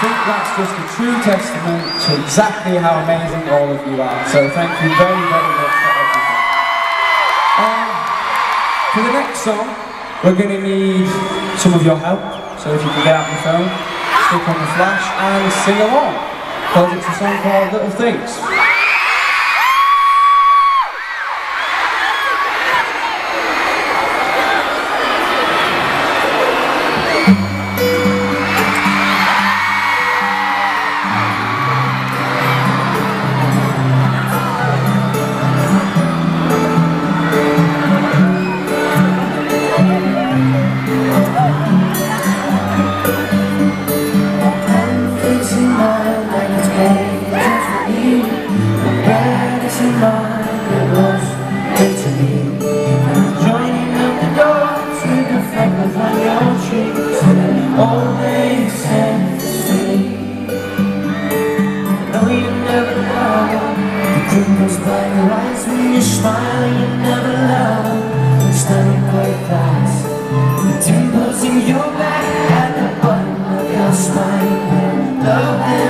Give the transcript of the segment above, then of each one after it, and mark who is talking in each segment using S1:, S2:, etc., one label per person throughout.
S1: think that's just a true testament to exactly how amazing all of you are. So thank you very, very much for everything. Um, for the next song, we're going to need some of your help. So if you can get out your phone, stick on the flash and sing along. Because it's a song called Little Things.
S2: always had this No, you never The crinkles by when you smile You never know. The stunning white thighs The dimples in your back At the bottom of your spine. Love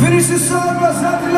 S2: Finish the song, Rosario!